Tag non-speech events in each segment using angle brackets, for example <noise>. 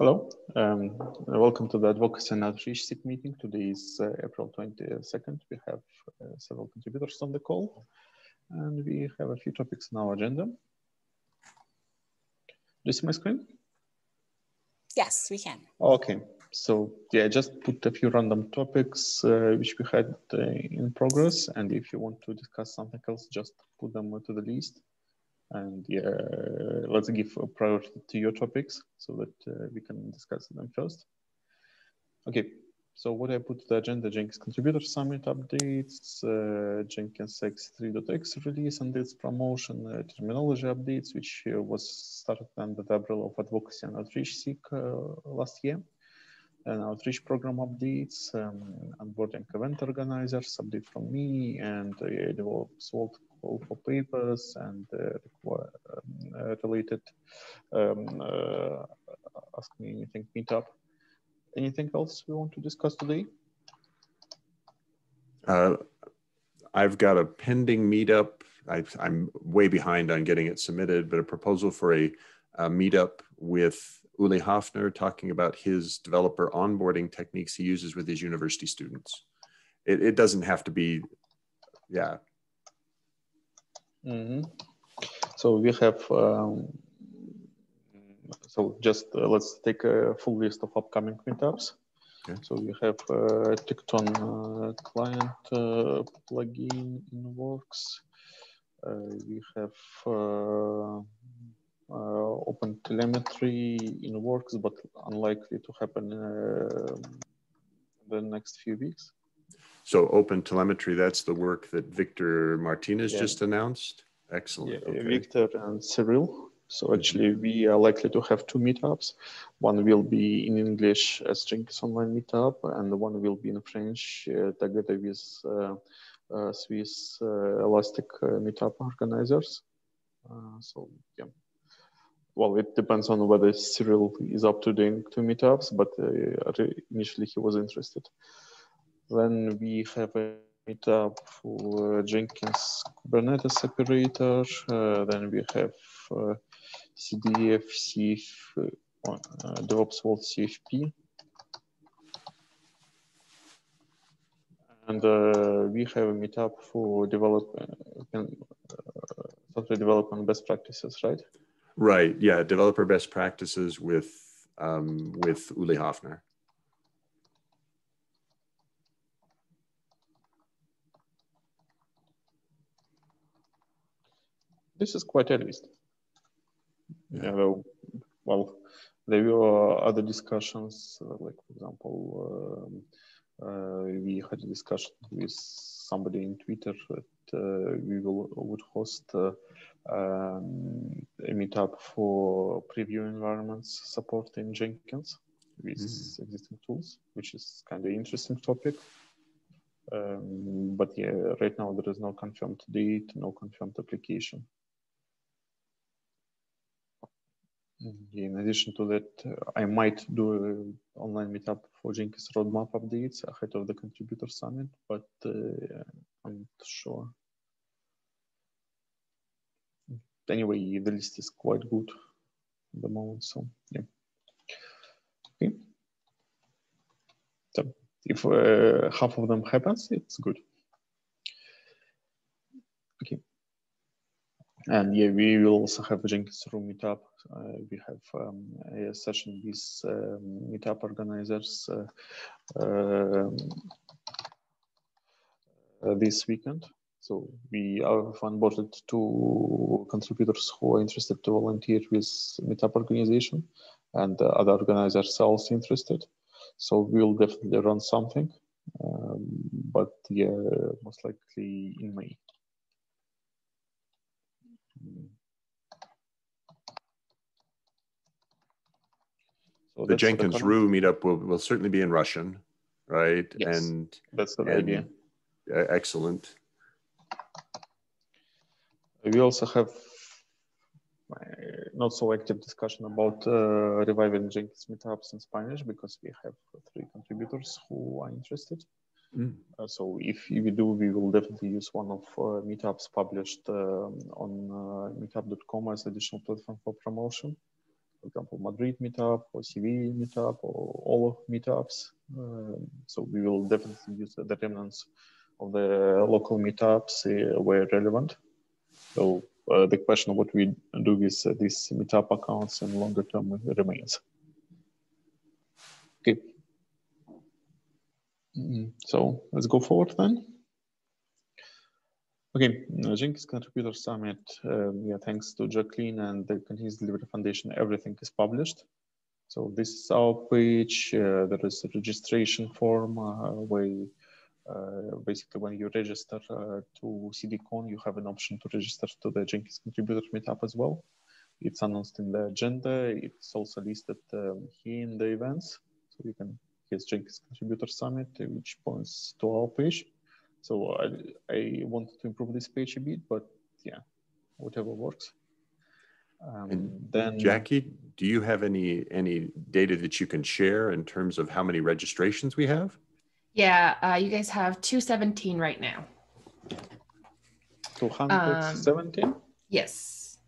Hello, um, welcome to the Advocacy and Outreach SIG meeting. Today is uh, April 22nd. We have uh, several contributors on the call and we have a few topics on our agenda. Do you see my screen? Yes, we can. Okay, so yeah, just put a few random topics uh, which we had uh, in progress. And if you want to discuss something else, just put them to the list and yeah, let's give a priority to your topics so that uh, we can discuss them first. Okay, so what I put to the agenda, Jenkins Contributor Summit updates, uh, Jenkins X3.x release and its promotion, uh, terminology updates, which uh, was started under the umbrella of Advocacy and Outreach SIG uh, last year, and Outreach program updates, um, onboarding event organizers, update from me, and uh, develop SWOT for papers and uh, um, related um, uh, ask me anything meetup. Anything else we want to discuss today? Uh, I've got a pending meetup. I, am way behind on getting it submitted, but a proposal for a, a meetup with Uli Hafner talking about his developer onboarding techniques he uses with his university students. It, it doesn't have to be, yeah, Mm -hmm. So we have, um, so just uh, let's take a full list of upcoming meetups. Okay. So we have uh, Tekton uh, client uh, plugin in works. Uh, we have uh, open telemetry in works, but unlikely to happen in the next few weeks. So open telemetry, that's the work that Victor Martinez yeah. just announced. Excellent. Yeah, okay. Victor and Cyril. So actually we are likely to have two meetups. One will be in English as Jenkins Online meetup and the one will be in French uh, together with uh, uh, Swiss uh, Elastic uh, meetup organizers. Uh, so yeah. Well, it depends on whether Cyril is up to doing two meetups, but initially he was interested. Then we have a meetup for Jenkins Kubernetes operator. Uh, then we have uh, CDF, CF, uh, DevOps World CFP. And uh, we have a meetup for develop, uh, software development best practices, right? Right. Yeah. Developer best practices with um, with Uli Hafner. This is quite least. Yeah. Uh, well, there were other discussions, uh, like for example, um, uh, we had a discussion with somebody in Twitter that uh, we will would host uh, um, a meetup for preview environments support in Jenkins with mm. existing tools, which is kind of interesting topic. Um, but yeah, right now there is no confirmed date, no confirmed application. In addition to that, uh, I might do an online meetup for Jenkins roadmap updates ahead of the contributor summit, but uh, I'm not sure. Anyway, the list is quite good at the moment, so yeah. Okay. So if uh, half of them happens, it's good. Okay. And yeah, we will also have a Jenkins room meetup. Uh, we have um, a session with um, meetup organizers uh, um, uh, this weekend. So we have onboarded two contributors who are interested to volunteer with meetup organization and other organizers are also interested. So we'll definitely run something, um, but yeah, most likely in May. So the Jenkins the Rue meetup will, will certainly be in Russian, right? Yes, and that's the and, idea. Uh, excellent. We also have not so active discussion about uh, reviving Jenkins meetups in Spanish because we have three contributors who are interested. Mm. Uh, so if we do, we will definitely use one of uh, meetups published uh, on uh, meetup.com as additional platform for promotion. For example, Madrid meetup or CV meetup or all of meetups. Um, so we will definitely use the remnants of the local meetups uh, where relevant. So uh, the question of what we do with uh, these meetup accounts in longer term remains. Okay. Mm, so let's go forward then. Okay, Jenkins Contributor Summit, um, yeah, thanks to Jacqueline and the Continuous Delivery Foundation, everything is published. So this is our page, uh, there is a registration form uh, where uh, basically when you register uh, to CDCon, you have an option to register to the Jenkins Contributor Meetup as well. It's announced in the agenda. It's also listed um, here in the events. So you can, here's Jenkins Contributor Summit, which points to our page. So I, I wanted to improve this page a bit, but yeah, whatever works. Um, and then Jackie, do you have any any data that you can share in terms of how many registrations we have? Yeah, uh, you guys have 217 right now. 217? Um, yes.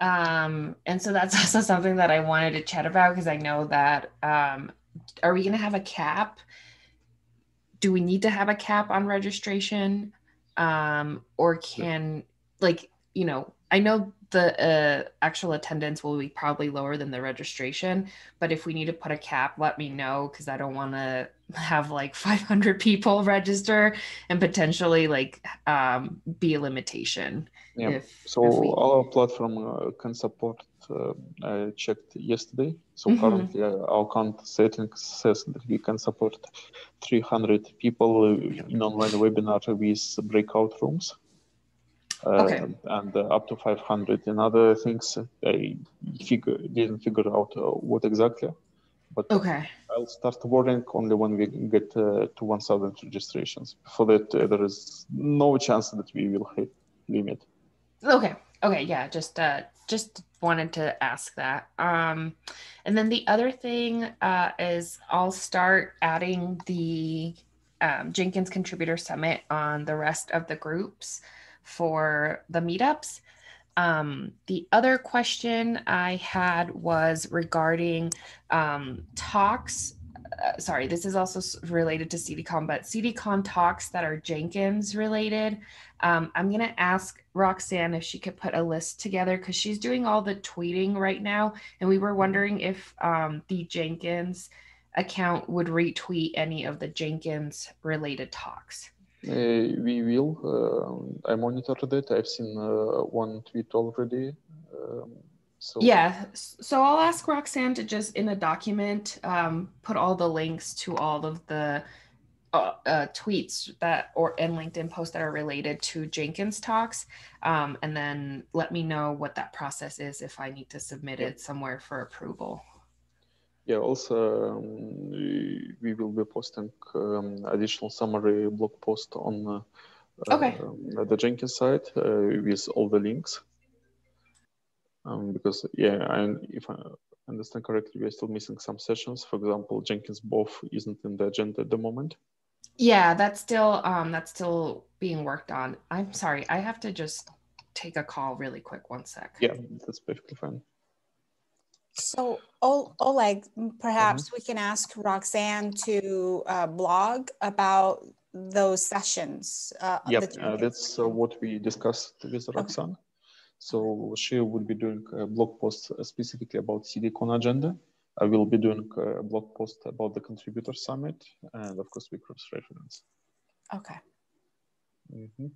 Um, and so that's <laughs> also something that I wanted to chat about because I know that um, are we going to have a cap do we need to have a cap on registration? Um, or can like you know i know the uh, actual attendance will be probably lower than the registration but if we need to put a cap let me know because i don't want to have like <laughs> 500 people register and potentially like um, be a limitation yeah. if, so if we... our platform uh, can support i checked yesterday. So mm-hmm. currently uh, our account settings says that we can support 300 people in online webinar with breakout rooms okay. Uh, and uh, up to 500 in other things i figure didn't figure out uh, what exactly but okay. I'll start working only when we get to 1000 registrations. For that there is no chance that we will hit limit. Okay okay yeah just uh just wanted to ask that um and then the other thing uh is i'll start adding the um, jenkins contributor summit on the rest of the groups for the meetups um, the other question I had was regarding um, talks. Uh, sorry, this is also related to CDCon, but CDCon talks that are Jenkins related. Um, I'm going to ask Roxanne if she could put a list together because she's doing all the tweeting right now. And we were wondering if um, the Jenkins account would retweet any of the Jenkins related talks. Uh, we will. Uh, I monitored it. I've seen uh, one tweet already. Um, so yeah, so I'll ask Roxanne to just in a document um, put all the links to all of the uh, uh, tweets that or and LinkedIn posts that are related to Jenkins talks, um, and then let me know what that process is if I need to submit it somewhere for approval. Yeah, also um, we will be posting um, additional summary blog post on uh, okay. uh, the Jenkins site uh, with all the links. Um, because yeah, and if I understand correctly, we're still missing some sessions. For example, Jenkins both isn't in the agenda at the moment. Yeah, that's still um, that's still being worked on. I'm sorry, I have to just take a call really quick. One sec. Yeah, that's perfectly fine. So, Oleg, perhaps mm-hmm. we can ask Roxanne to uh, blog about those sessions. Uh, yep, uh, that's uh, what we discussed with Roxanne. Okay. So she will be doing a blog post specifically about CDCon agenda. I will be doing a blog post about the contributor summit, and of course, we cross reference. Okay. Mm-hmm.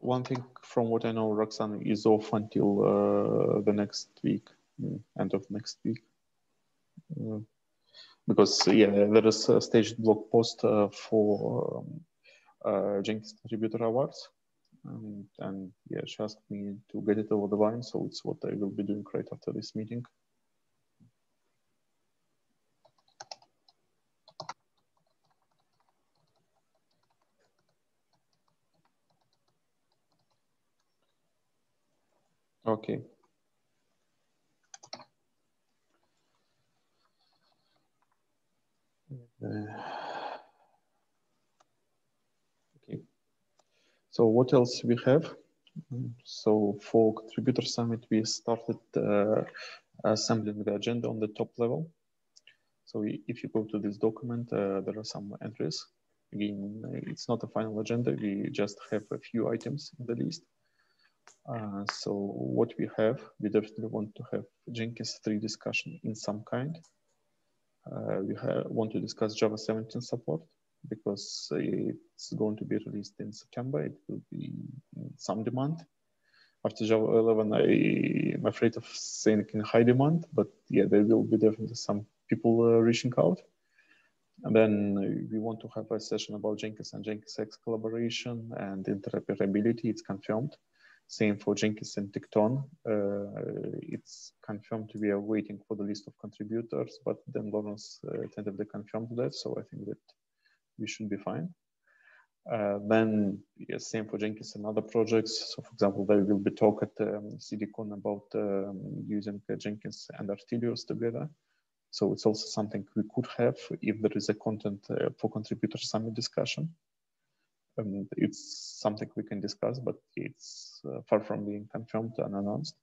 one thing from what I know, Roxanne is off until uh, the next week, mm, end of next week. Uh, because yeah, there is a staged blog post uh, for um, uh, Uh, Jenkins Contributor Awards, and, and yeah, she asked me to get it over the line, so it's what I will be doing right after this meeting. Okay. Uh, okay. So what else we have? So for Contributor Summit, we started uh, assembling the agenda on the top level. So if you go to this document, uh, there are some entries. Again, it's not a final agenda. We just have a few items in the list. Uh, so what we have, we definitely want to have Jenkins 3 discussion in some kind. Uh, we want to discuss Java 17 support because it's going to be released in September. It will be some demand. After Java 11, I, am afraid of saying in high demand, but yeah, there will be definitely some people uh, reaching out. And then we want to have a session about Jenkins and Jenkins X collaboration and interoperability. It's confirmed. Same for Jenkins and Tekton. Uh, it's confirmed we are waiting for the list of contributors, but then Lawrence uh, tentatively confirmed that. So I think that we should be fine. Uh, then yes, same for Jenkins and other projects. So for example, there will be talk at um, CDCon about um, using uh, Jenkins and Ortelius together. So it's also something we could have if there is a content uh, for contributor summit discussion. Um, it's something we can discuss, but it's uh, far from being confirmed and announced.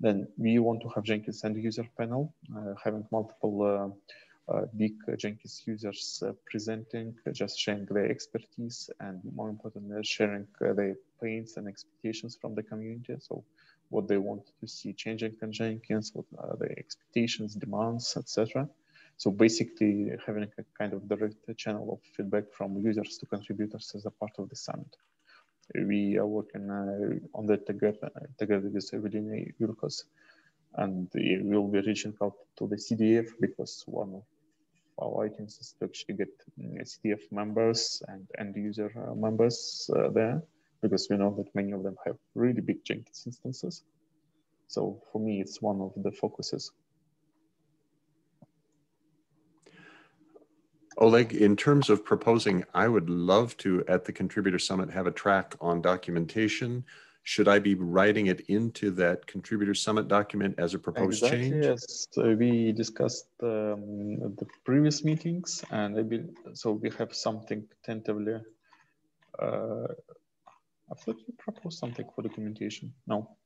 Then we want to have Jenkins end user panel, uh, having multiple uh, big Jenkins users uh, presenting, uh, just sharing their expertise, and more importantly, sharing uh, their pains and expectations from the community. So what they want to see changing in Jenkins, what are the expectations, demands, etc. So basically having a kind of direct channel of feedback from users to contributors as a part of the summit. We are working uh, on that together, together with Evelina Yurkos, and we'll be reaching out to the CDF because one of our is to actually get CDF members and end user uh, members uh, there because we know that many of them have really big Jenkins instances. So for me, it's one of the focuses. Oleg, in terms of proposing, I would love to, at the Contributor Summit, have a track on documentation. Should I be writing it into that Contributor Summit document as a proposed exactly, change? Yes, so we discussed um, the previous meetings, and maybe so we have something tentatively uh, I thought you proposed something for documentation. No.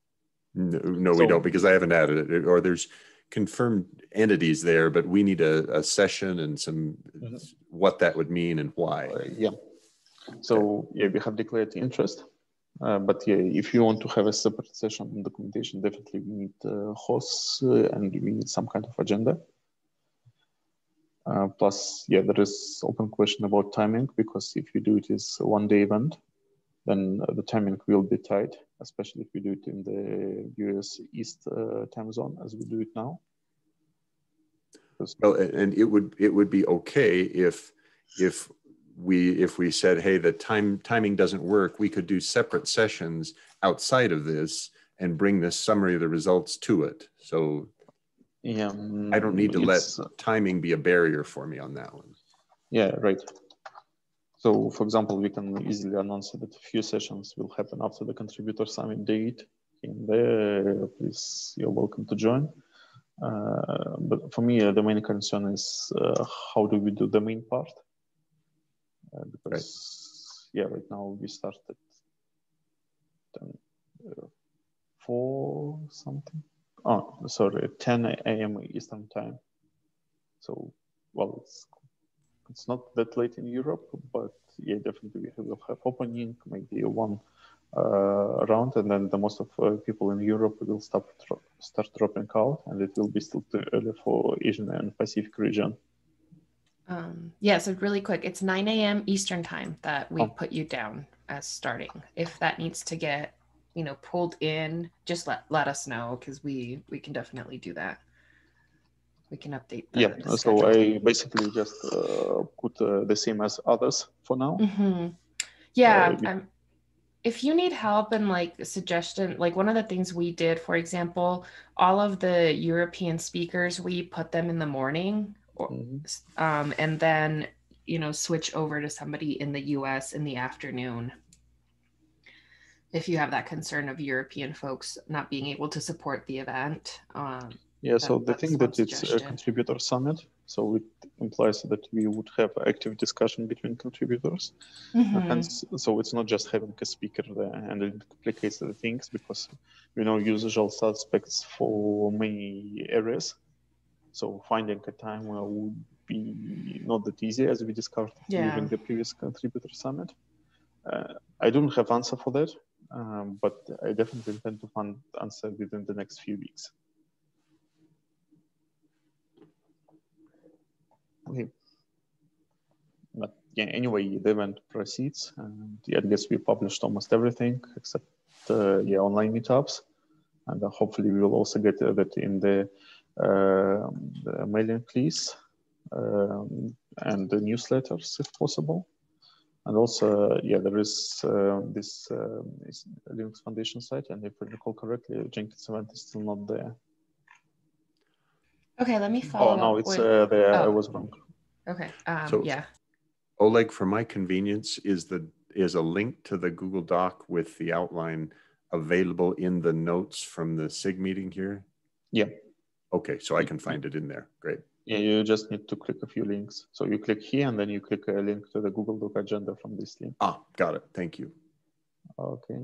No, no so, we don't because I haven't added it. Or there's confirmed entities there, but we need a, a session and some mm-hmm. what that would mean and why. Uh, yeah. So yeah, we have declared interest. Uh, but yeah, if you want to have a separate session on documentation, definitely we need uh, hosts uh, and we need some kind of agenda. Uh, plus, yeah, there is open question about timing because if you do it as one day event, then the timing will be tight, especially if we do it in the US East uh, time zone as we do it now. Well, and it would it would be okay if if we if we said, hey, the time timing doesn't work, we could do separate sessions outside of this and bring this summary of the results to it. So yeah, I don't need to let timing be a barrier for me on that one. Yeah, right. So for example, we can easily announce that a few sessions will happen after the contributor summit date in there. Please, you're welcome to join. Uh, but for me, uh, the main concern is uh, how do we do the main part? Because yeah, right now we started 10, uh, four something. Oh, sorry, 10 a.m. Eastern time. So, well, it's it's not that late in Europe, but yeah, definitely we will have opening, maybe one uh, round, and then the most of uh, people in Europe will start start dropping out, and it will be still too early for Asian and Pacific region. Um, yeah, so really quick, it's 9 a.m. Eastern time that we oh. put you down as starting. If that needs to get, you know, pulled in, just let let us know because we we can definitely do that we can update yeah so i basically just uh, put uh, the same as others for now mm-hmm. yeah uh, if you need help and like suggestion like one of the things we did for example all of the european speakers we put them in the morning mm-hmm. um, and then you know switch over to somebody in the us in the afternoon if you have that concern of european folks not being able to support the event um, yeah, so the thing that it's a contributor summit, So it implies that we would have active discussion between contributors. Mhm. And so it's not just having a speaker there and it complicates the things because you know usual suspects for many areas. So finding a time where would be not that easy as we discovered Yeah. during the previous contributor summit. Uh, I don't have answer for that, um, but I definitely intend to find answer within the next few weeks. Okay. But yeah, anyway, the event proceeds, and yeah, I guess we published almost everything except uh, yeah online meetups, and uh, hopefully we will also get that in the mailing list um, and the newsletters if possible. And also, yeah, there is uh, this uh, is Linux Foundation site, and if I recall correctly, Jenkins event is still not there. Okay, let me follow Oh no, it's with- uh, there. I oh. was wrong. okay. Um, So- yeah. Oleg, for my convenience, is the is a link to the Google Doc with the outline available in the notes from the SIG meeting here? Yeah. Okay, so I can find it in there. Great. Yeah, you just need to click a few links. So you click here, and then you click a link to the Google Doc agenda from this link. Ah, got it. Thank you. Okay.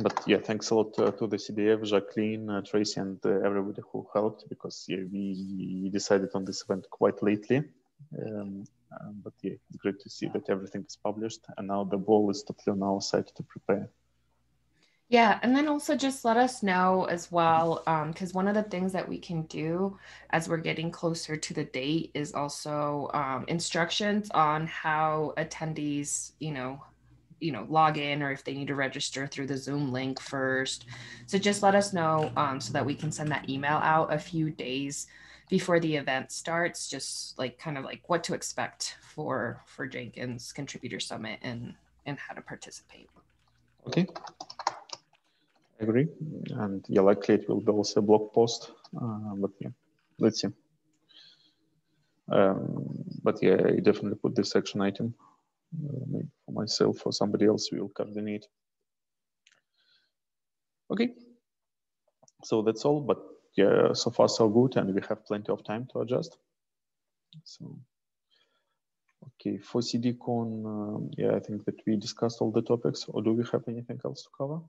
But yeah, thanks a lot uh, to the CDF, Jacqueline, uh, Tracy, and uh, everybody who helped because yeah, we decided on this event quite lately. Um, but yeah, it's great to see that everything is published, and now the ball is totally on our side to prepare. Yeah, and then also just let us know as well, because one of the things that we can do as we're getting closer to the date is also um, instructions on how attendees, you know, you know, log in or if they need to register through the Zoom link first. So just let us know um, so that we can send that email out a few days before the event starts. Just like kind of like what to expect for for Jenkins Contributor Summit and and how to participate. Okay. I agree. And yeah, likely it will be also a blog post. Uh, but yeah, let's see. Um, but yeah, I definitely put this action item. Uh, maybe for myself or somebody else will coordinate. Okay. So that's all. But yeah, so far so good, and we have plenty of time to adjust. So. Okay, for CDCon, um, yeah, I think that we discussed all the topics, or do we have anything else to cover?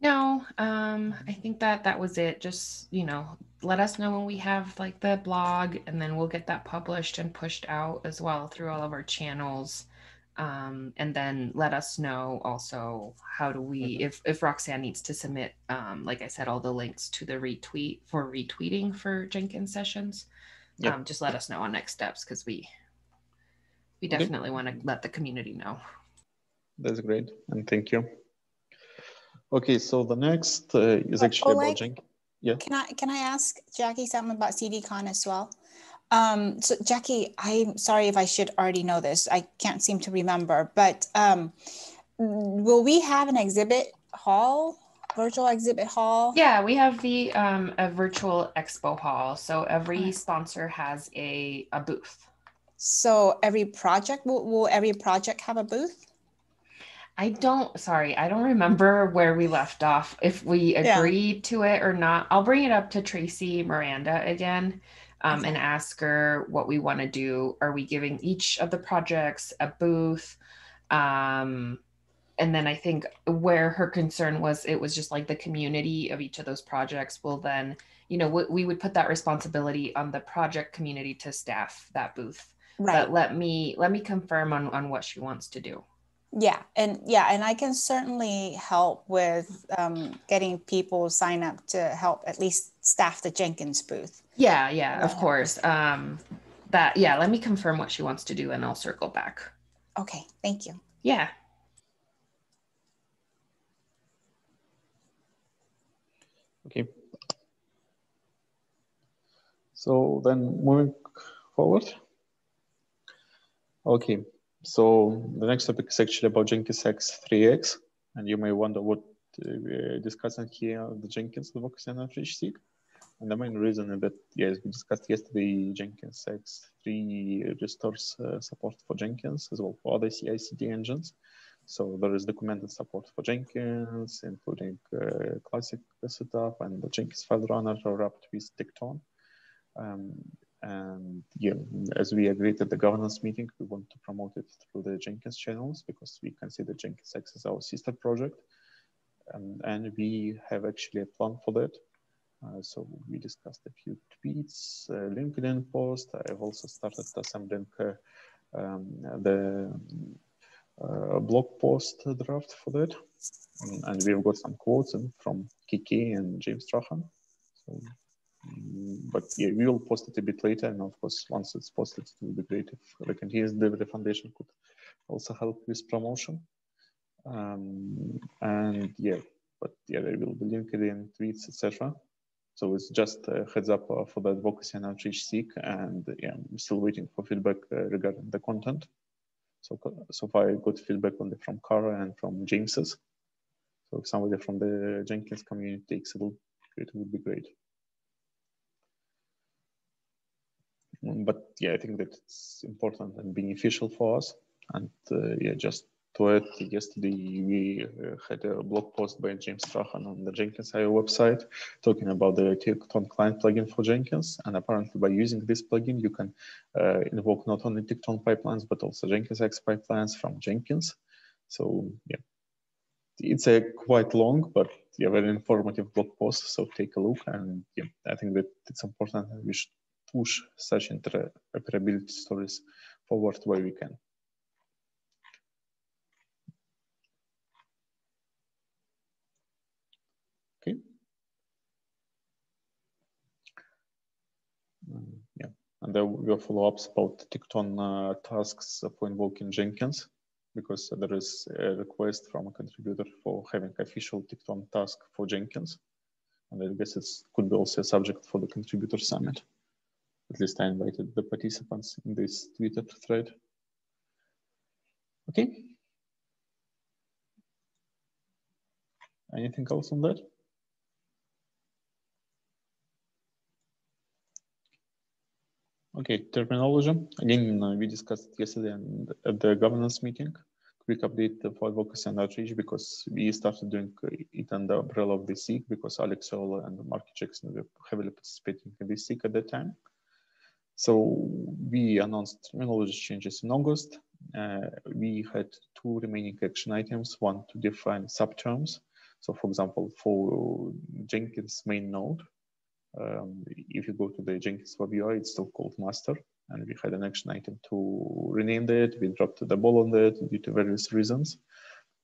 No, um, I think that that was it. Just, you know, let us know when we have like the blog and then we'll get that published and pushed out as well through all of our channels. Um, and then let us know also how do we if if Roxanne needs to submit um, like I said all the links to the retweet for retweeting for Jenkins sessions. Yeah. Um, just let us know on next steps because we we Okay. definitely want to let the community know. That's great, and thank you. Okay, so the next uh, is actually Oleg? about Jenkins. Yeah. Can I can I ask Jackie something about CDCon as well? Um, so Jackie, I'm sorry if I should already know this. I can't seem to remember, but um, will we have an exhibit hall, virtual exhibit hall? Yeah, we have the um, a virtual expo hall. So every Okay. sponsor has a, a booth. So every project will, will every project have a booth? I don't, sorry, I don't remember where we left off, if we Yeah. agreed to it or not. I'll bring it up to Tracy Miranda again um, and ask her what we want to do. Are we giving each of the projects a booth? Um, and then I think where her concern was, it was just like the community of each of those projects will then, you know, we, we would put that responsibility on the project community to staff that booth. Right. But let me let me confirm on on what she wants to do. Yeah, and yeah, and I can certainly help with um, getting people sign up to help at least staff the Jenkins booth. Yeah, yeah, of Yeah. course. Um, that yeah. Let me confirm what she wants to do, and I'll circle back. Okay, thank you. Yeah. Okay. So then moving forward. Okay, so the next topic is actually about Jenkins X 3x, and you may wonder what uh, we're discussing here the Jenkins advocacy on FHC. And the main reason is that, yeah, we discussed yesterday, Jenkins X3 restores uh, support for Jenkins as well for other CI/CD engines. So there is documented support for Jenkins, including uh, classic setup and the Jenkinsfile Runner wrapped with Tekton. Um, and yeah, as we agreed at the governance meeting, we want to promote it through the Jenkins channels because we consider Jenkins X as our sister project. Um, and we have actually a plan for that. Uh, so we discussed a few tweets, uh, LinkedIn post. I've also started assembling uh, um, the uh, blog post draft for that. Um, and we've got some quotes from Kiki and James Strachan. So, um, but yeah, we will post it a bit later. And of course, once it's posted, it will be great if the Continuous Delivery Foundation could also help with promotion. Um, and yeah, but yeah, there will be LinkedIn tweets, etc. So it's just a heads up uh, for the advocacy and outreach SIG, and yeah, I'm still waiting for feedback uh, regarding the content. So so far I got feedback only from Kara and from James's. So if somebody from the Jenkins community takes a it would be great. Mm, but yeah, I think that it's important and beneficial for us. And uh, yeah, just to add, yesterday we uh, had a blog post by James Strachan on the Jenkins.io website talking about the Tekton client plugin for Jenkins. And apparently by using this plugin, you can uh, invoke not only Tekton pipelines, but also Jenkins X pipelines from Jenkins. So yeah, it's a quite long, but yeah, very informative blog post. So take a look. And yeah, I think that it's important that we should push such interoperability stories forward where we can. Okay. Mm, yeah, and there will follow-ups about Tekton uh, tasks for invoking Jenkins because there is a request from a contributor for having official Tekton task for Jenkins. And I guess it could be also a subject for the contributor summit. At least I invited the participants in this Twitter thread. Okay. Anything else on that? Okay, terminology. Again, we discussed yesterday at the governance meeting. Quick update for advocacy and outreach because we started doing it under the umbrella of the SIG because Alex Earl and Mark Jackson were heavily participating in the SIG at that time. So we announced terminology changes in August. Uh, we had two remaining action items, one to define subterms. So for example, for Jenkins main node, um, if you go to the Jenkins web UI, it's still called master. And we had an action item to rename that. We dropped the ball on that due to various reasons.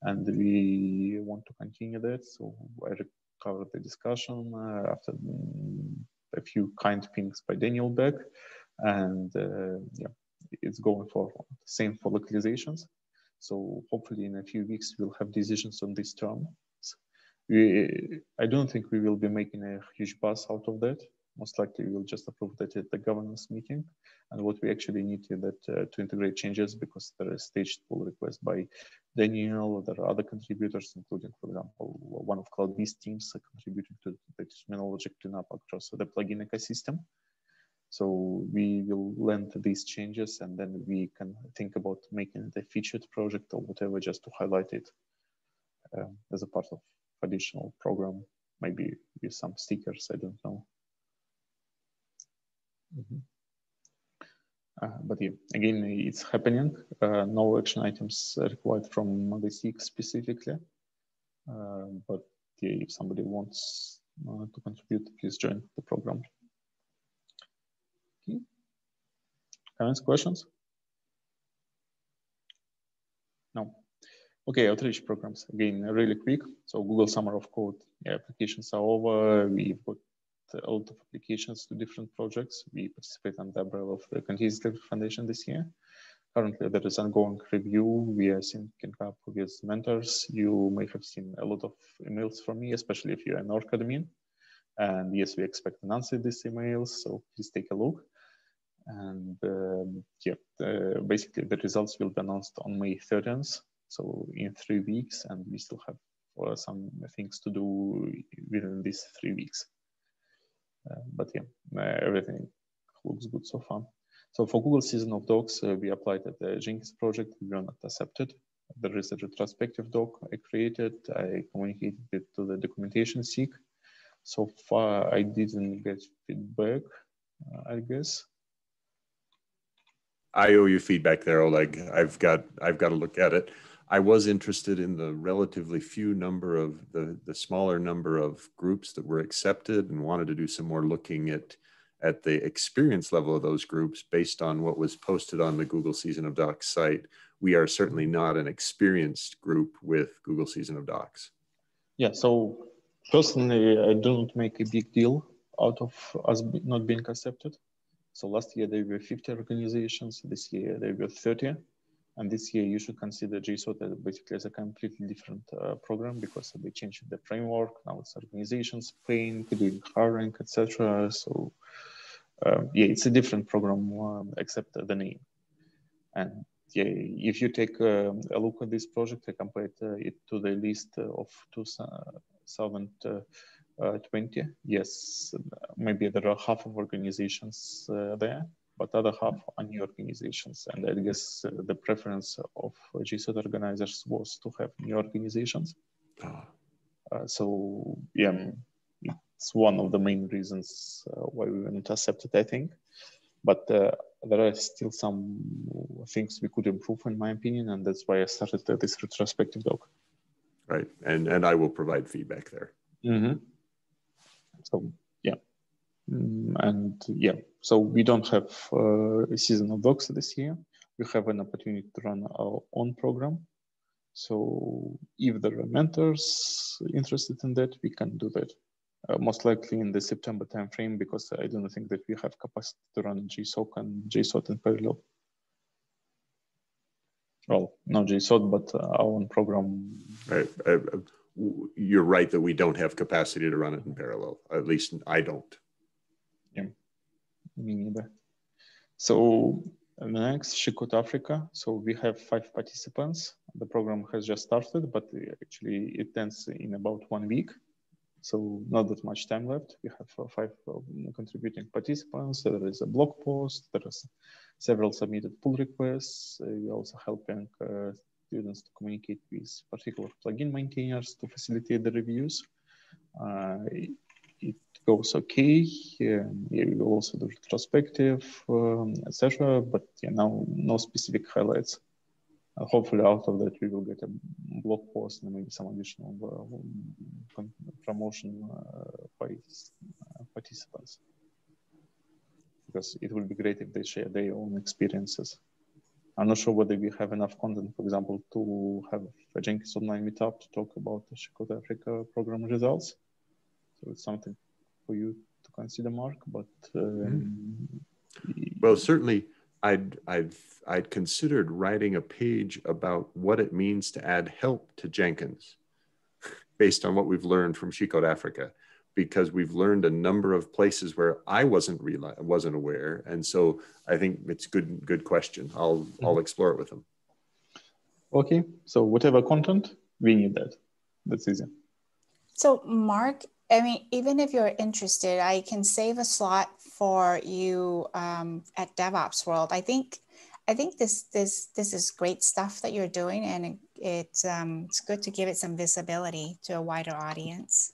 And we want to continue that. So I recovered the discussion uh, after mm, a few kind pings by Daniel Beck and uh, yeah, it's going for same for localizations. So hopefully in a few weeks we'll have decisions on this term. We, I don't think we will be making a huge buzz out of that. Most likely we'll just approve that at the governance meeting. And what we actually need to that uh, to integrate changes because there is staged pull request by Daniel. There are other contributors, including, for example, one of CloudBees teams contributing to the terminology cleanup across the plugin ecosystem. So we will lend these changes and then we can think about making a featured project or whatever just to highlight it uh, as a part of additional program, maybe with some stickers, I don't know. Mm -hmm. uh, but yeah, again, it's happening. Uh, no action items required from SIG specifically. Uh, but yeah, if somebody wants uh, to contribute, please join the program. Okay. Comments, questions? No. Okay, outreach programs. Again, really quick. So Google Summer of Code yeah, applications are over. We've got a lot of applications to different projects. We participate on the umbrella of the Continuous Delivery Foundation this year. Currently, there is ongoing review. We are syncing up with mentors. You may have seen a lot of emails from me, especially if you're an org admin. And yes, we expect an answer to these emails, so please take a look. And um, yeah, basically the results will be announced on May 30th, so in three weeks, and we still have uh, some things to do within these three weeks. Uh, but yeah, uh, everything looks good so far. So for Google Season of Docs, uh, we applied at the Jenkins project. We were not accepted. there is a retrospective doc I created. I communicated it to the documentation SIG. So far, I didn't get feedback, uh, I guess. I owe you feedback there, Oleg. I've got I've got to look at it. I was interested in the relatively few number of the the smaller number of groups that were accepted and wanted to do some more looking at at the experience level of those groups based on what was posted on the Google Season of Docs site. We are certainly not an experienced group with Google Season of Docs. Yeah, so personally, I don't make a big deal out of us not being accepted. So last year there were 50 organizations, this year there were 30. And this year you should consider GSoD basically as a completely different uh, program because they changed the framework. Now it's organizations paying, doing hiring, etc. So uh, yeah, it's a different program uh, except the name. And yeah, if you take uh, a look at this project, I compared uh, it to the list of 2020. Uh, yes, maybe there are half of organizations there but other half are new organizations. And I guess uh, the preference of GSoD organizers was to have new organizations. Ah. Uh, so yeah, it's one of the main reasons uh, why we were not accepted, I think. But uh, there are still some things we could improve, in my opinion, and that's why I started this retrospective doc. Right, and and I will provide feedback there. Mm-hmm. So yeah, mm, and yeah, so we don't have uh, a season of docs this year. We have an opportunity to run our own program. So if there are mentors interested in that, we can do that. Uh, most likely in the September timeframe, because I don't think that we have capacity to run GSOC and GSoD in parallel. Well, not GSoD, but uh, our own program. You're right that we don't have capacity to run it in parallel. At least I don't me neither. So next, She Code Africa. So we have five participants. The program has just started, but actually it ends in about one week. So not that much time left. We have uh, five uh, contributing participants. There is a blog post. There is several submitted pull requests. Uh, we're also helping uh, students to communicate with particular plugin maintainers to facilitate the reviews. Uh, it goes okay. Yeah, we will also do retrospective, um, etc. But now no specific highlights. Uh, hopefully, out of that, we will get a blog post and maybe some additional uh, promotion uh, by uh, participants. Because it would be great if they share their own experiences. I'm not sure whether we have enough content, for example, to have a Jenkins Online meetup to talk about the She Code Africa program results. So it's something for you to consider, Mark. But um, well, certainly, I'd I'd I'd considered writing a page about what it means to add help to Jenkins, <laughs> based on what we've learned from She Code Africa, because we've learned a number of places where I wasn't reali- wasn't aware, and so I think it's good good question. I'll mm-hmm. I'll explore it with them. Okay, so whatever content we need that. That's easy. So, Mark, I mean, even if you're interested, I can save a slot for you um, at DevOps World. I think, I think this this this is great stuff that you're doing, and it, it's um, it's good to give it some visibility to a wider audience.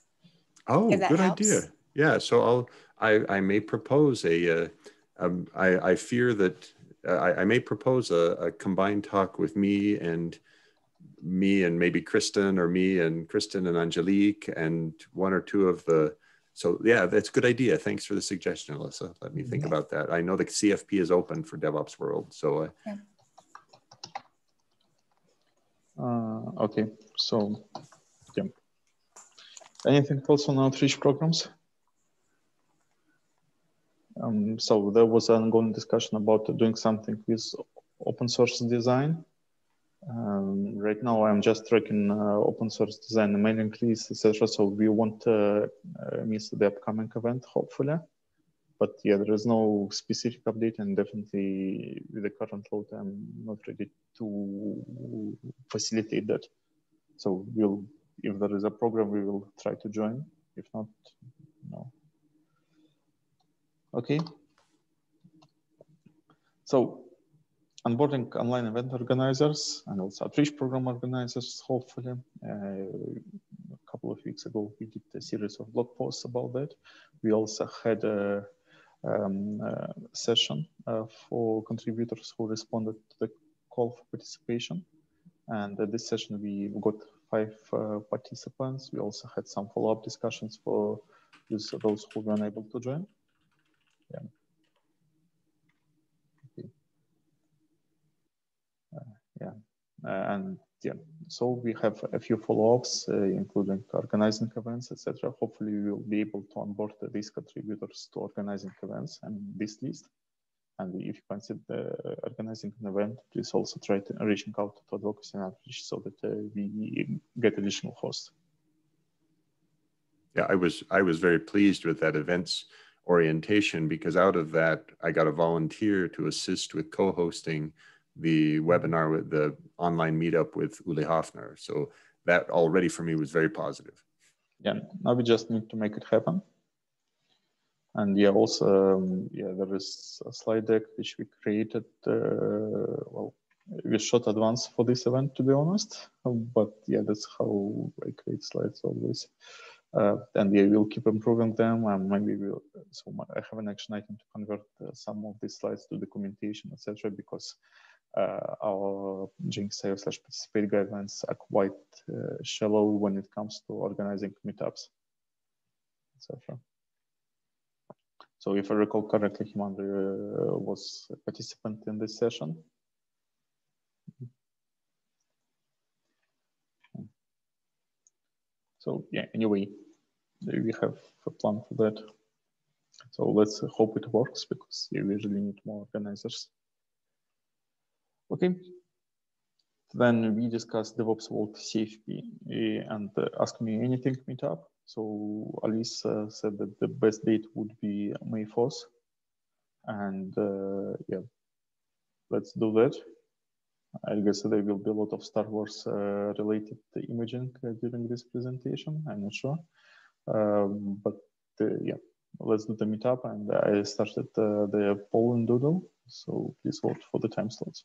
Oh, good helps. idea. Yeah, so I'll I I may propose a. Uh, um, I I fear that uh, I, I may propose a, a combined talk with me and me and maybe Kristen or me and Kristen and Angelique and one or two of the so yeah that's a good idea. Thanks for the suggestion alyssa. Let me think yeah. about that. I know the cfp is open for devops world so uh, yeah. uh, okay so yeah. Anything else on outreach programs? Um, so there was an ongoing discussion about doing something with open source design um, right now, I'm just tracking uh, open source design mailing lists, etc. So we won't uh, uh, miss the upcoming event, hopefully. But yeah, there is no specific update, and definitely with the current load, I'm not ready to facilitate that. So we'll, if there is a program, we will try to join. If not, no. Okay. So onboarding online event organizers and also outreach program organizers, hopefully. Uh, a couple of weeks ago, we did a series of blog posts about that. We also had a um, session uh, for contributors who responded to the call for participation. And at this session, we got five uh, participants. We also had some follow-up discussions for those who were unable to join. Yeah. Okay. Uh, yeah, uh, and yeah, so we have a few follow-ups, uh, including organizing events, etc. Hopefully, we will be able to onboard these contributors to organizing events and this list. And if you consider organizing an event, please also try to reaching out to advocacy and outreach so that uh, we get additional hosts. Yeah, I was I was very pleased with that events orientation because out of that I got a volunteer to assist with co-hosting the webinar with the online meetup with Ulli Hafner. So that already for me was very positive. Yeah, now we just need to make it happen. And yeah, also, um, yeah, there is a slide deck which we created, uh, well, we shot advance for this event, to be honest. But yeah, that's how I create slides always. Uh, and yeah, we'll keep improving them and maybe we'll, so I have an action item to convert uh, some of these slides to documentation, etc. because uh, our Jenkins slash participate guidelines are quite uh, shallow when it comes to organizing meetups, etc. So if I recall correctly, Himandri uh, was a participant in this session. So yeah, anyway, we have a plan for that. So let's hope it works because we usually need more organizers. Okay. Then we discussed DevOps World CFP and Ask Me Anything meetup. So Alice uh, said that the best date would be May 4th. And uh, yeah, let's do that. I guess there will be a lot of Star Wars uh, related imaging uh, during this presentation. I'm not sure. Um, but uh, yeah, let's do the meetup. And I started uh, the poll and doodle. So please vote for the time slots.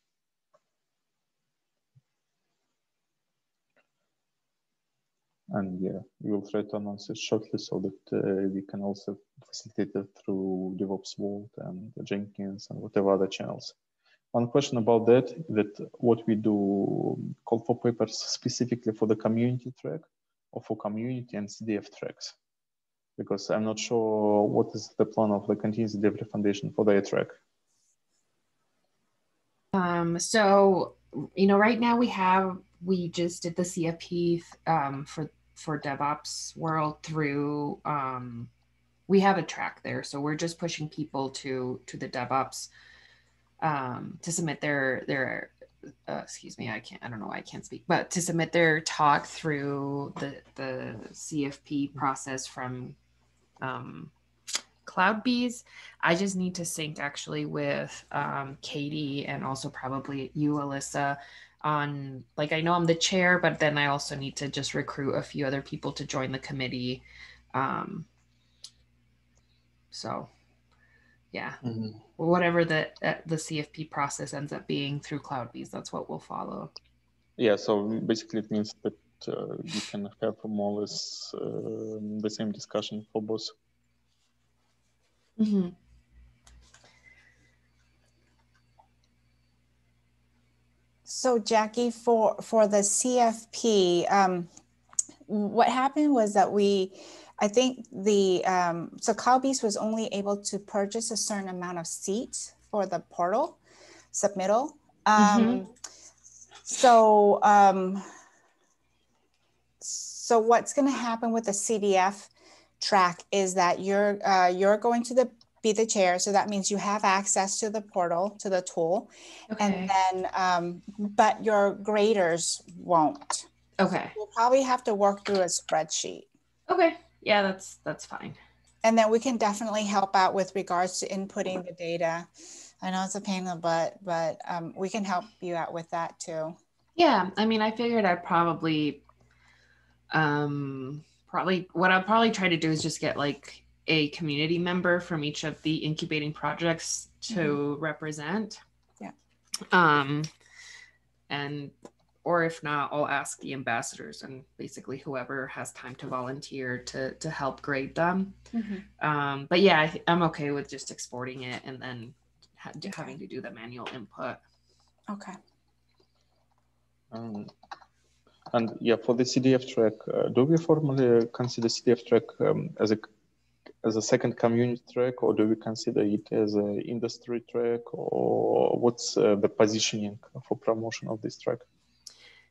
And yeah, we will try to announce it shortly so that uh, we can also facilitate it through DevOps World and Jenkins and whatever other channels. One question about that, that what we do call for papers specifically for the community track or for community and CDF tracks, because I'm not sure what is the plan of the Continuous Delivery Foundation for their track. Um, so, you know, right now we have we just did the CFP um, for for DevOps world through um, we have a track there, so we're just pushing people to to the DevOps um, to submit their their uh, excuse me, I can't I don't know why I can't speak, but to submit their talk through the the CFP process from um, CloudBees. I just need to sync actually with um, Katie and also probably you, Alyssa, on like I know I'm the chair, but then I also need to just recruit a few other people to join the committee. Um, so yeah, mm-hmm. whatever the uh, the CFP process ends up being through CloudBees, that's what we'll follow. Yeah, so basically it means that uh, you can have more or less uh, the same discussion for both. Mm-hmm. So Jackie, for for the CFP, um, what happened was that we, I think the um, so CloudBees was only able to purchase a certain amount of seats for the portal submittal. Um, mm-hmm. So um, so what's going to happen with the CDF track is that you're uh, you're going to the be the chair. So that means you have access to the portal, to the tool. Okay. And then, um, but your graders won't. Okay. We'll probably have to work through a spreadsheet. Okay. Yeah, that's that's fine. And then we can definitely help out with regards to inputting the data. I know it's a pain in the butt, but um, we can help you out with that too. Yeah, I mean, I figured I'd probably, um, probably what I'll probably try to do is just get like a community member from each of the incubating projects to mm-hmm. represent. Yeah. Um, and or if not, I'll ask the ambassadors and basically whoever has time to volunteer to to help grade them. Mhm. Um, but yeah, I, I'm okay with just exporting it and then ha- having to do the manual input. Okay. Um, and yeah, for the CDF track, uh, do we formally consider CDF track um, as a as a second community track, or do we consider it as an industry track, or what's uh, the positioning for promotion of this track?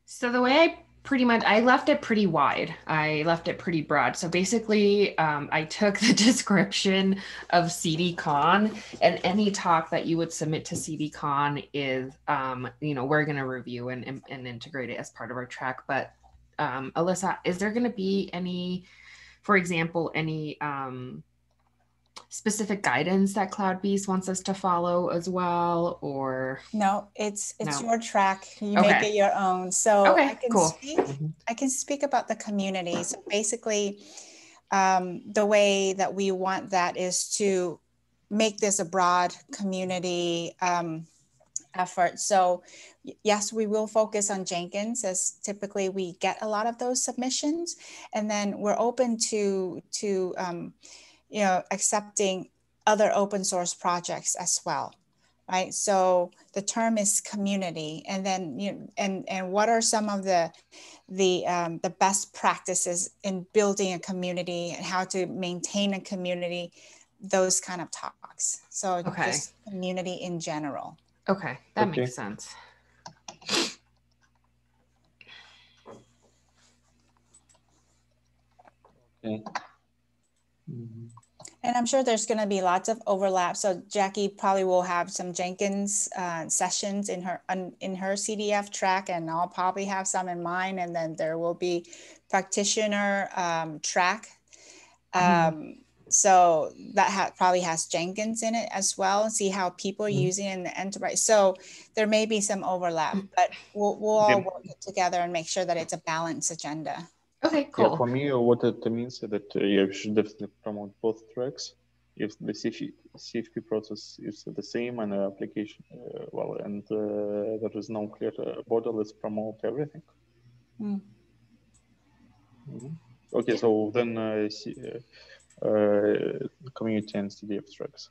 So the way I pretty much I left it pretty wide. I left it pretty broad. So basically, um, I took <laughs> the description of CDCon and any talk that you would submit to CDCon is, um, you know, we're going to review and, and, and integrate it as part of our track. But um, Alyssa, is there going to be any, for example, any um, specific guidance that CloudBees wants us to follow as well, or No, it's it's No. your track. You make it your own. So Okay, I can cool. speak. Mhm. I can speak about the community. So basically, um, the way that we want that is to make this a broad community um, effort. So yes, we will focus on Jenkins as typically we get a lot of those submissions, and then we're open to to um, you know accepting other open source projects as well right? So the term is community. And then you know, and and what are some of the the um, the best practices in building a community and how to maintain a community? Those kind of talks. So Okay. just community in general okay, that Okay. makes sense. Okay. Mhm. and i'm sure there's going to be lots of overlap so jackie probably will have some jenkins uh, sessions in her un, in her cdf track and i'll probably have some in mine and then there will be practitioner um, track Mhm. um, so that ha- probably has jenkins in it as well and see how people are Mhm. using it in the enterprise so there may be some overlap but we'll, we'll all work it together and make sure that it's a balanced agenda Okay, cool. Yeah, cool. for me, what it means is that uh, yeah, we should definitely promote both tracks. If the CFP, CFP process is the same and the application, uh, well, and uh, there is no clear uh, border, let's promote everything. Mm. Mhm. Okay, so then uh, C, uh, community and CDF tracks.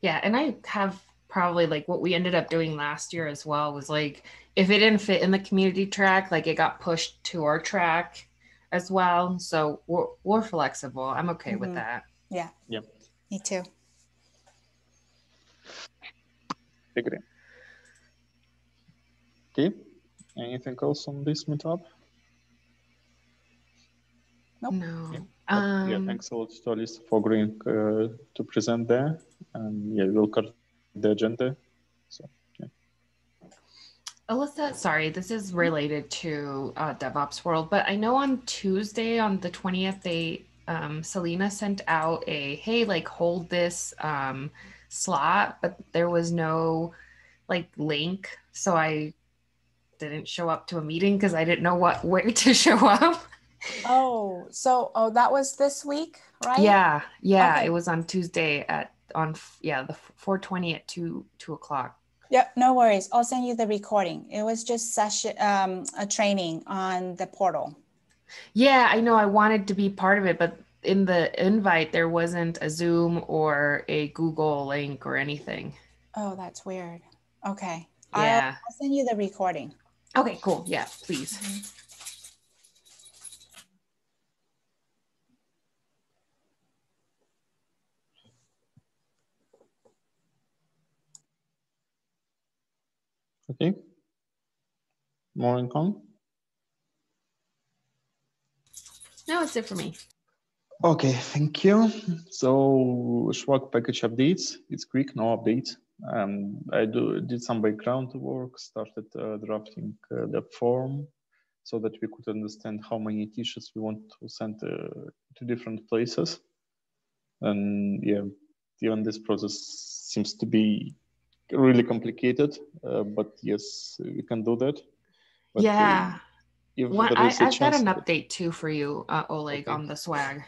Yeah, and I have probably like what we ended up doing last year as well was like if it didn't fit in the community track, like it got pushed to our track as well. So we're we're flexible. I'm okay with Mhm. that. Yeah. Yep. Me too Agree. Okay, anything else on this meetup? Nope. No. Yeah. Um, yeah, thanks a lot to for agreeing uh, to present there. And yeah, we'll cut the agenda. So, Alyssa, sorry, this is related to uh, DevOps World, but I know on Tuesday, on the 20th, they um, Selena sent out a hey, like hold this um, slot, but there was no like link, so I didn't show up to a meeting because I didn't know what where <laughs> to show up. Oh so oh that was this week right Yeah, yeah, Okay. it was on Tuesday at on yeah the 420 at two two o'clock. Yep, no worries. I'll send you the recording. It was just session, um, a training on the portal. Yeah, I know I wanted to be part of it, but in the invite there wasn't a Zoom or a Google link or anything. Oh, that's weird. Okay. I'll, Yeah. I'll send you the recording. Okay, cool. Yeah, please. Okay. Moving on. No, it's it for me. Okay, thank you. So Schwag package updates. It's quick, no update. Um, I do did some background work, started uh, drafting uh, the form so that we could understand how many t-shirts we want to send uh, to different places. And yeah, even this process seems to be really complicated, uh, but yes, we can do that. But, uh, yeah. One, there I, I've got an that- update too for you, uh, Oleg, Okay. on the swag.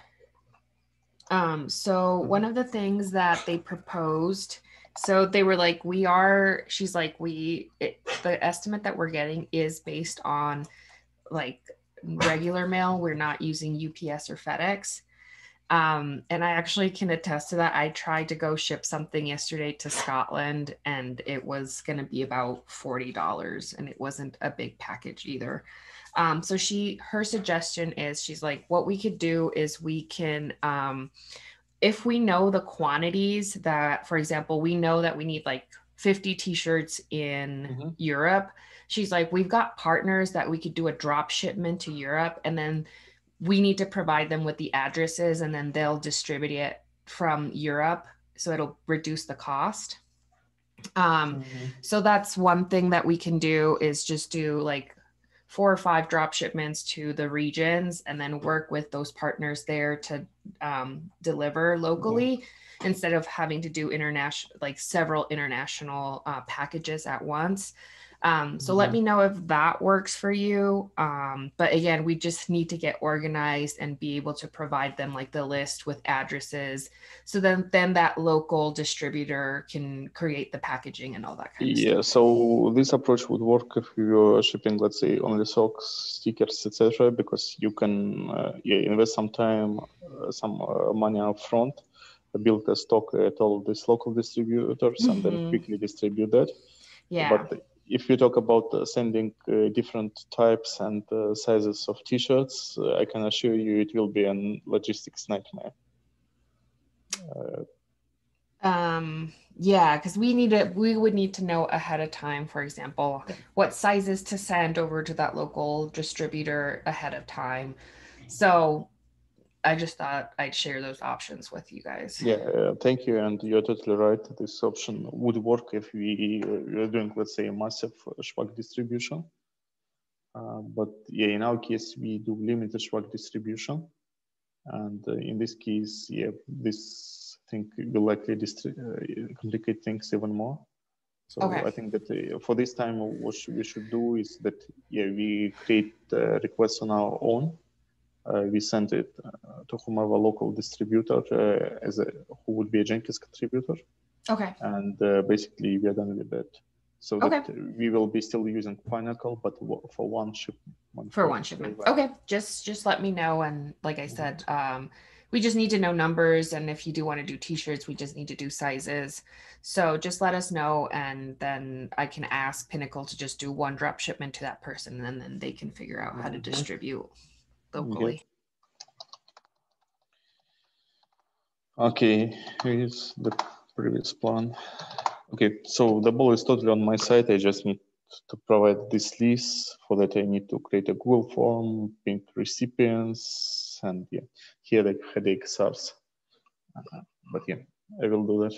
Um, so one of the things that they proposed So they were like, we are, she's like, we, it, the estimate that we're getting is based on like regular mail. We're not using UPS or FedEx. Um, and I actually can attest to that. I tried to go ship something yesterday to Scotland and it was going to be about $40 and it wasn't a big package either. Um, so she, her suggestion is she's like, what we could do is we can, um, if we know the quantities that, for example, we know that we need like 50 t-shirts in mm-hmm. Europe. She's like, we've got partners that we could do a drop shipment to Europe and then we need to provide them with the addresses and then they'll distribute it from Europe. So it'll reduce the cost. Um, mm-hmm. So that's one thing that we can do is just do like four or five drop shipments to the regions and then work with those partners there to um, deliver locally mm-hmm. instead of having to do international like several international uh, packages at once um, so mm-hmm. let me know if that works for you. Um, but again, we just need to get organized and be able to provide them like the list with addresses. So then, then that local distributor can create the packaging and all that kind of yeah, stuff. Yeah. So this approach would work if you're shipping, let's say, only socks, stickers, etc. Because you can uh, yeah, invest some time, uh, some uh, money up front, build a stock at all these local distributors, mm-hmm. and then mm-hmm. quickly distribute that. Yeah. But if you talk about uh, sending uh, different types and uh, sizes of t-shirts, I can assure you it will be a logistics nightmare. um, yeah, because we need to, we would need to know ahead of time, for example, what sizes to send over to that local distributor ahead of time. So I just thought I'd share those options with you guys. Yeah, uh, thank you. And you're totally right. This option would work if we uh, are doing, let's say, a massive Shwag distribution. Uh, but yeah, in our case, we do limited Shwag distribution. And uh, in this case, yeah, this I think will likely uh, complicate things even more. So okay. I think that uh, for this time, what we should do is that yeah, we create requests on our own uh, we send it uh, to whomever local distributor uh, as a who would be a Jenkins contributor. Okay. And basically, we are done with that. So okay. that we will be still using Pinnacle, but for one shipment. For one shipment. Okay. Just just let me know. And like I said, um, we just need to know numbers. And if you do want to do t-shirts, we just need to do sizes. So just let us know. And then I can ask Pinnacle to just do one drop shipment to that person. And then they can figure out how to mm-hmm. distribute locally. Okay, here's the previous plan. Okay, so the ball is totally on my side. I just need to provide this list. For that, I need to create a Google form, ping recipients, and yeah, here the headache starts. Uh, but yeah, I will do that.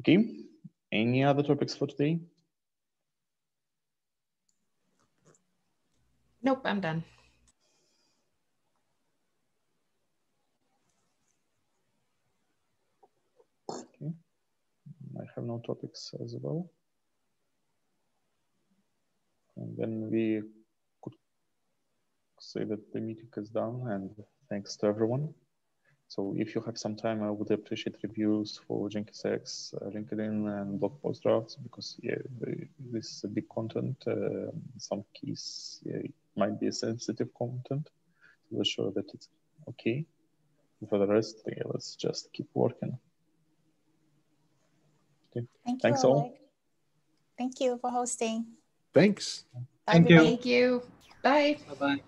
Okay, any other topics for today? Nope, I'm done. Okay. I have no topics as well. And then we could say that the meeting is done and thanks to everyone. So if you have some time, I would appreciate reviews for Jenkins X, uh, LinkedIn, and blog post drafts because yeah, this is a big content. Uh, some keys yeah, might be sensitive content. So we're sure that it's okay. And for the rest, yeah, let's just keep working. Okay. Thank Thanks you, all. Thank you for hosting. Thanks. Bye, Thank you. Thank you. Bye. Bye-bye.